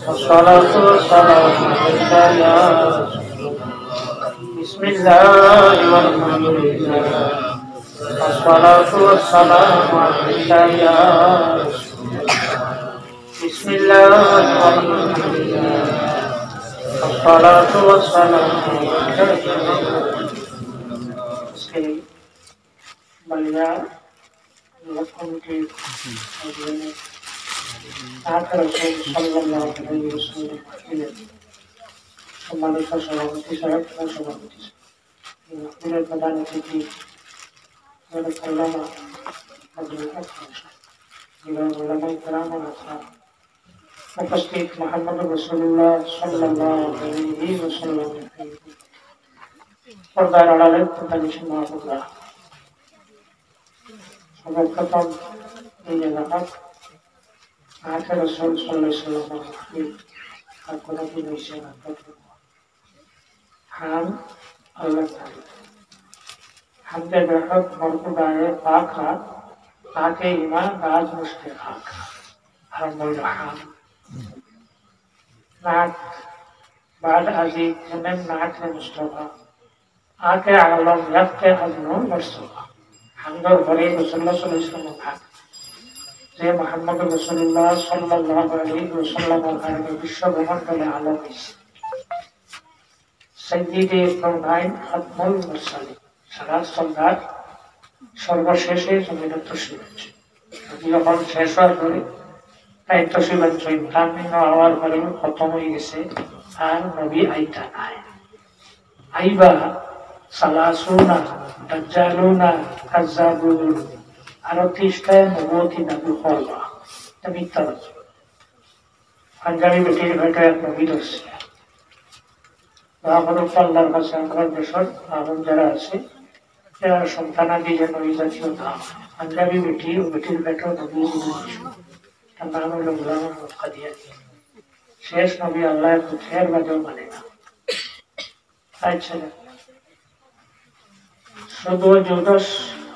والصلاة والسلام عليك يا رسول بسم الله والحمد لله والصلاة والسلام عليك يا رسول بسم الله والحمد لله والصلاة والسلام عليك يا بليا لكم في آخر رسول صلى الله عليه وسلم সম্মানিত সভাপতি সাহেব ও সভাপতি সাহেব প্রধান অতিথি আল্লামা উপস্থিত মোহাম্মদ রসুল্লাহ সাল্লাহ আলাইহি ওয়াসাল্লাম পর্দার আড়ালে প্রধানিসী মহাবুল্লাহ সর্বপ্রথম এই Anche lo sol हम अलग हम पाक हा ताके राज मुश्के खाक हम बोल नाथ बाद नाथ है आके आलम यक्त हजनों मुस्तफ़ा हम दो बड़े मुसलमान सुनिश्चित अलैहि যে মোহাম্মদ রসুল্লাহ সর্বশেষে শেষ খতম আর নবী আইবা সালাসুনা দাজ্জালুনা আরও ত্রিশটায় নবতী দাবি করবা এটা মিথ্যা বলছে পাঞ্জাবি বেটির ভেটে এক নবী ধরছে মহাভারত আল্লাহর কাছে আমরা দেশের আহম যারা আছে, এরা সন্তানাদি যেন এই জাতীয় নাম পাঞ্জাবি বেটি ও বেটির ভেটে নবী তার নাম হলো গুলাম কাদিয়া শেষ নবী আল্লাহ পুত্রের বাদেও মানে না। আচ্ছা শুধু যুদস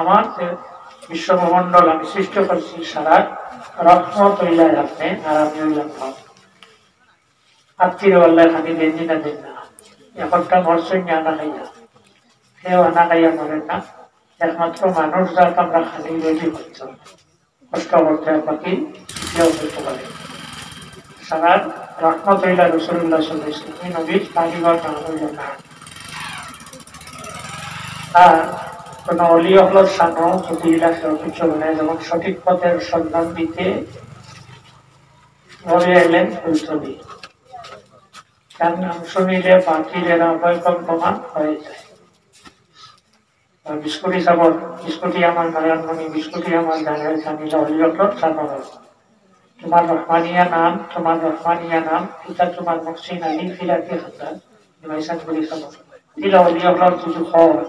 আমার বিশ্ব ভূমণ্ডল আমি সৃষ্টি করছি সারা রহমত হইলাই আপনি আর আমি হইলাম ভাব আত্মীয় আল্লাহ খানি দেন না। দেন না এখনটা মরছেন আনা খাইয়া কেউ আনা খাইয়া মরেন না। একমাত্র মানুষ যাকে আমরা খালি রেডি করতে কষ্ট করতে বাকি কেউ করতে পারে সারা রহমত হইলা রসুল্লাহ চল্লিশ নবীর কারিগর নাম হইল না। আর কোন অলি হলো সানো যদি কিছু মানে যেমন সঠিক পথের সন্ধান দিতে ঘরে এলেন ফুলছবি। তার নাম শুনিলে বাতিলের অবৈকম প্রমাণ হয়ে যায়। বিস্কুটি চাবর বিস্কুটি আমার নারায়ণমণি বিস্কুটি আমার গানের জানিলে অলি সানো তোমার রহমানিয়া নাম তোমার রহমানিয়া নাম, পিতা তোমার মকসিন আলী ফিরাকি হাজার হিমাইসান করি চাবর দিলা অলি হয়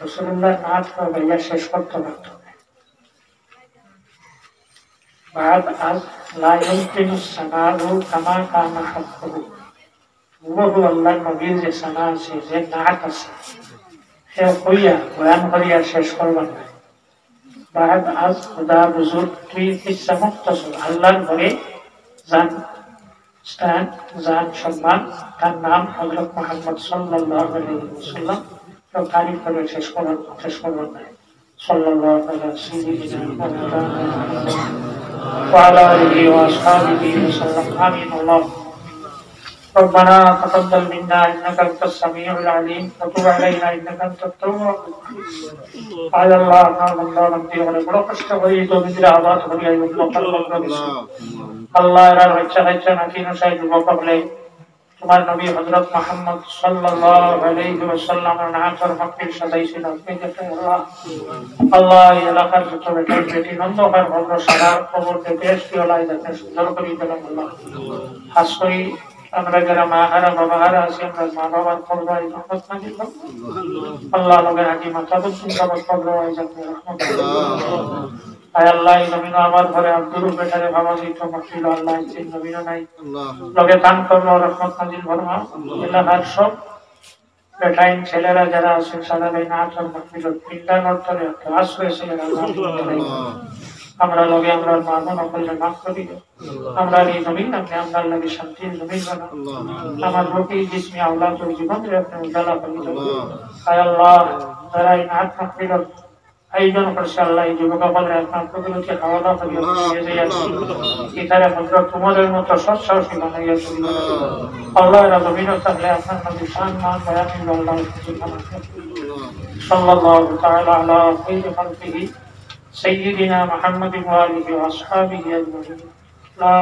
রসুল্লাহ নাচ ভাইয়া শেষ করতে পারত بعد از لا يمكن السماع كما كان حقه وهو الله নবীর যে সানা আছে যে নাট আছে সে কইয়া বয়ান করিয়া শেষ করবার নাই بعد از خدا بزرگ توی قصه مختصر আল্লাহর ঘরে যান স্থান যান সম্মান তার নাম হজরত মোহাম্মদ সাল্লাহ আলাইহি তো তারিফ করে শেষ করার শেষ করবার নাই সাল্লাল্লাহু আলাইহি ওয়াসাল্লাম وعلى آله وأصحابه وسلم آمين اللهم ربنا تقبل منا انك انت السميع العليم وتب علينا انك انت التواب আয় আল্লাহ আপনার বান্দা বান্দি হলে বড় কষ্ট হয়ে জমিদের আবাদ হয়ে আই আল্লাহ এরা বাচ্চা কাচ্চা নাকি নসাই যুবক হলে তোমার নবী হযরত মুহাম্মদ সাল্লাল্লাহু আলাইহি ওয়াসাল্লামের নামের হকের সাজাইছিল আপনি দেখেন আল্লাহ আল্লাহ এই এলাকার যত বেটা বেটি নন্দ হয় ভদ্র সারা খবর দেখে এসছি আল্লাহ দেখে সুন্দর করে দিলাম আল্লাহ খাস করে আমরা যারা মা হারা বাবা হারা আছি আমরা মা বাবার খবর হয় রহমত না দিল আল্লাহ লগে আগে মাথা বুঝুন সবার খবর হয় যাতে রহমত আয় আল্লাহ এই নবীন আমার ঘরে আব্দুল বেটারে বাবা দিত মাকিল আল্লাহ এই নবীন নাই। লগে দান করল রহমত নাজিল ভরমা এলাকার সব বেটাইন ছেলেরা যারা আছে সারা ভাই না মাকিল নর্তরে এরা আমরা লগে আমরা মা বোন করলে মাফ করি। আমরা এই জমিন আপনি আপনার লাগে শান্তির জমিন বানা। আমার রোগী জিসমি আওলাদ ও জীবন রে আপনি উজালা করি আল্লাহ যারা এই মাকিল আয়োজন করছে আল্লাহ এই যুবক বলে আপনার প্রকৃতিকে খাওয়া দাওয়া করিয়া দিয়ে দিয়ে আসছি এখানে ভদ্র তোমাদের মতো সৎসাহসী বানাইয়া চলি আল্লাহ এরা জমিন থাকলে আপনার নবী শান মান বয়ান আল্লাহ সাল্লাল্লাহু তাআলা আলা খাইর খালকিহি سيدنا محمد وآله وأصحابه أجمعين لا